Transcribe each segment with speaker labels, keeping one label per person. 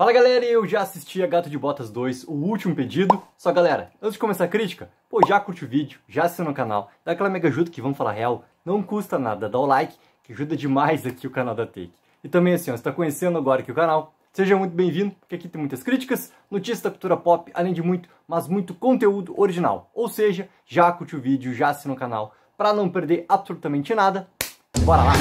Speaker 1: Fala galera, eu já assisti a Gato de Botas 2, o último pedido. Só galera, antes de começar a crítica, pô, já curte o vídeo, já assina o canal, dá aquela mega ajuda que vamos falar real, não custa nada, dá o like, que ajuda demais aqui o canal da Take. E também assim, ó, você tá conhecendo agora aqui o canal, seja muito bem-vindo, porque aqui tem muitas críticas, notícias da cultura pop, além de muito, mas muito conteúdo original. Ou seja, já curte o vídeo, já assina o canal, para não perder absolutamente nada. Bora lá!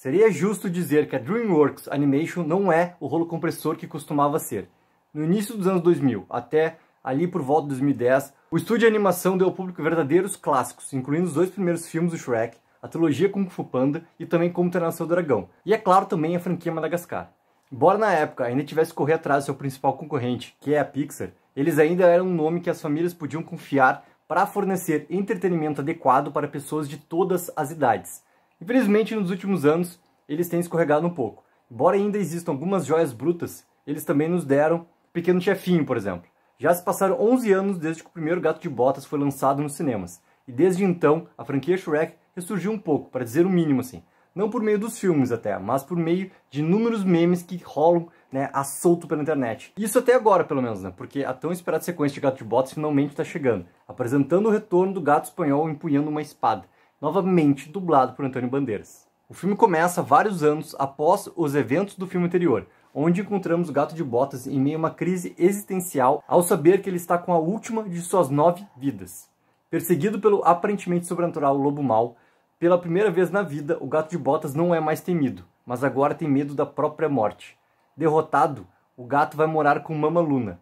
Speaker 1: Seria justo dizer que a DreamWorks Animation não é o rolo compressor que costumava ser. No início dos anos 2000, até ali por volta de 2010, o estúdio de animação deu ao público verdadeiros clássicos, incluindo os dois primeiros filmes do Shrek, a trilogia Kung Fu Panda e também Como Treinar Seu Dragão. E é claro também a franquia Madagascar. Embora na época ainda tivesse que correr atrás do seu principal concorrente, que é a Pixar, eles ainda eram um nome que as famílias podiam confiar para fornecer entretenimento adequado para pessoas de todas as idades. Infelizmente, nos últimos anos, eles têm escorregado um pouco. Embora ainda existam algumas joias brutas, eles também nos deram Pequeno Chefinho, por exemplo. Já se passaram 11 anos desde que o primeiro Gato de Botas foi lançado nos cinemas. E desde então, a franquia Shrek ressurgiu um pouco, para dizer o mínimo assim. Não por meio dos filmes até, mas por meio de inúmeros memes que rolam né, a solto pela internet. Isso até agora, pelo menos, né? Porque a tão esperada sequência de Gato de Botas finalmente está chegando, apresentando o retorno do gato espanhol empunhando uma espada novamente dublado por Antônio Bandeiras. O filme começa vários anos após os eventos do filme anterior, onde encontramos o Gato de Botas em meio a uma crise existencial ao saber que ele está com a última de suas nove vidas. Perseguido pelo aparentemente sobrenatural Lobo Mal, pela primeira vez na vida, o Gato de Botas não é mais temido, mas agora tem medo da própria morte. Derrotado, o gato vai morar com Mama Luna,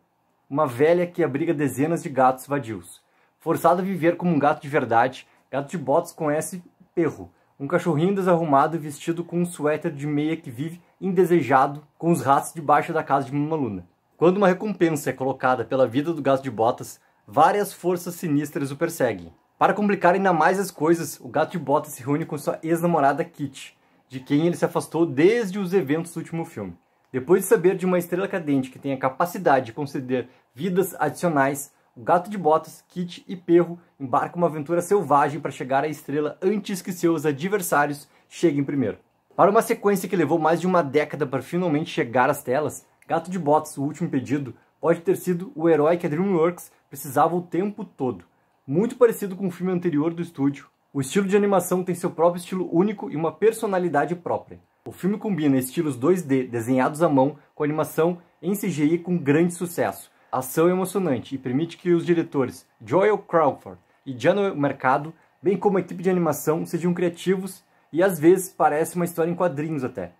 Speaker 1: uma velha que abriga dezenas de gatos vadios. Forçado a viver como um gato de verdade, Gato de Botas conhece Perro, um cachorrinho desarrumado vestido com um suéter de meia que vive indesejado com os ratos debaixo da casa de Luna. Quando uma recompensa é colocada pela vida do Gato de Botas, várias forças sinistras o perseguem. Para complicar ainda mais as coisas, o Gato de Botas se reúne com sua ex-namorada Kitty, de quem ele se afastou desde os eventos do último filme. Depois de saber de uma estrela cadente que tem a capacidade de conceder vidas adicionais, o Gato de Botas, Kit e Perro embarcam uma aventura selvagem para chegar à estrela antes que seus adversários cheguem primeiro. Para uma sequência que levou mais de uma década para finalmente chegar às telas, Gato de Botas, o último pedido, pode ter sido o herói que a DreamWorks precisava o tempo todo. Muito parecido com o filme anterior do estúdio, o estilo de animação tem seu próprio estilo único e uma personalidade própria. O filme combina estilos 2D desenhados à mão com animação em CGI com grande sucesso, ação emocionante e permite que os diretores Joel Crawford e Jano Mercado, bem como a equipe de animação, sejam criativos e às vezes parece uma história em quadrinhos até.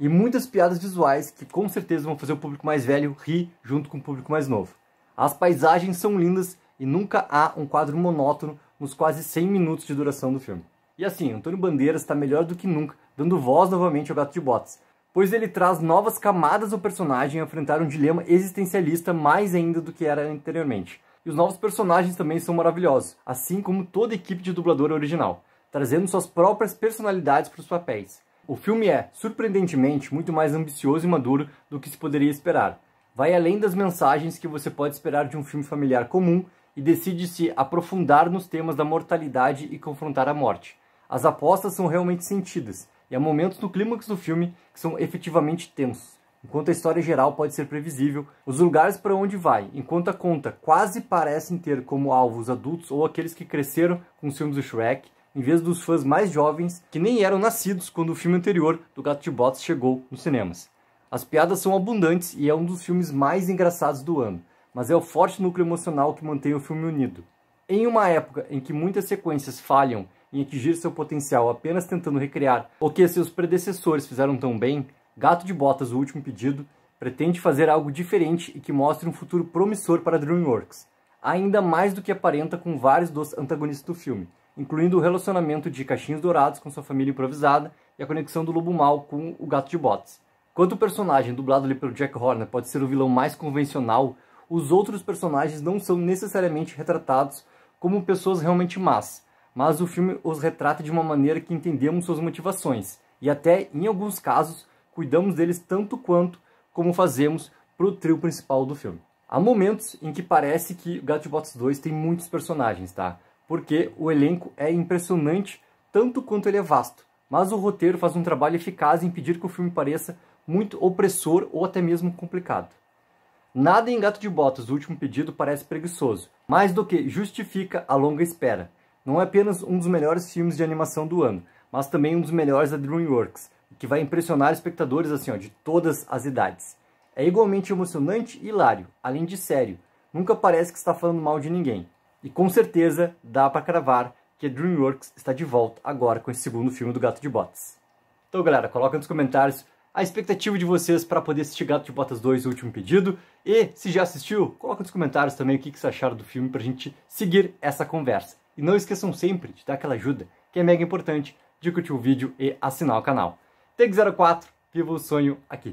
Speaker 1: E muitas piadas visuais que com certeza vão fazer o público mais velho rir junto com o público mais novo. As paisagens são lindas e nunca há um quadro monótono nos quase 100 minutos de duração do filme. E assim, Antônio Bandeiras está melhor do que nunca, dando voz novamente ao Gato de Botas, pois ele traz novas camadas ao personagem a enfrentar um dilema existencialista mais ainda do que era anteriormente. E os novos personagens também são maravilhosos, assim como toda a equipe de dublador original, trazendo suas próprias personalidades para os papéis. O filme é, surpreendentemente, muito mais ambicioso e maduro do que se poderia esperar. Vai além das mensagens que você pode esperar de um filme familiar comum e decide se aprofundar nos temas da mortalidade e confrontar a morte. As apostas são realmente sentidas, e há momentos no clímax do filme que são efetivamente tensos. Enquanto a história geral pode ser previsível, os lugares para onde vai, enquanto a conta quase parecem ter como alvos adultos ou aqueles que cresceram com os filmes do Shrek, em vez dos fãs mais jovens que nem eram nascidos quando o filme anterior do Gato de Botas chegou nos cinemas. As piadas são abundantes e é um dos filmes mais engraçados do ano, mas é o forte núcleo emocional que mantém o filme unido. Em uma época em que muitas sequências falham em atingir seu potencial apenas tentando recriar o que seus predecessores fizeram tão bem, Gato de Botas, o último pedido, pretende fazer algo diferente e que mostre um futuro promissor para DreamWorks, ainda mais do que aparenta com vários dos antagonistas do filme, incluindo o relacionamento de Caixinhos Dourados com sua família improvisada e a conexão do Lobo Mal com o Gato de Botas. Quanto o personagem dublado ali pelo Jack Horner pode ser o vilão mais convencional, os outros personagens não são necessariamente retratados como pessoas realmente más, mas o filme os retrata de uma maneira que entendemos suas motivações e até, em alguns casos, cuidamos deles tanto quanto como fazemos para o trio principal do filme. Há momentos em que parece que Gato de Botas 2 tem muitos personagens, tá? Porque o elenco é impressionante tanto quanto ele é vasto, mas o roteiro faz um trabalho eficaz em impedir que o filme pareça muito opressor ou até mesmo complicado. Nada em Gato de Botas, o último pedido, parece preguiçoso, mais do que justifica a longa espera. Não é apenas um dos melhores filmes de animação do ano, mas também um dos melhores da DreamWorks, que vai impressionar espectadores assim, ó, de todas as idades. É igualmente emocionante e hilário, além de sério. Nunca parece que está falando mal de ninguém. E com certeza dá para cravar que a DreamWorks está de volta agora com esse segundo filme do Gato de Botas. Então, galera, coloca nos comentários a expectativa de vocês para poder assistir Gato de Botas 2, o último pedido. E, se já assistiu, coloca nos comentários também o que vocês acharam do filme para a gente seguir essa conversa. E não esqueçam sempre de dar aquela ajuda, que é mega importante, de curtir o vídeo e assinar o canal. Take04, viva o sonho aqui!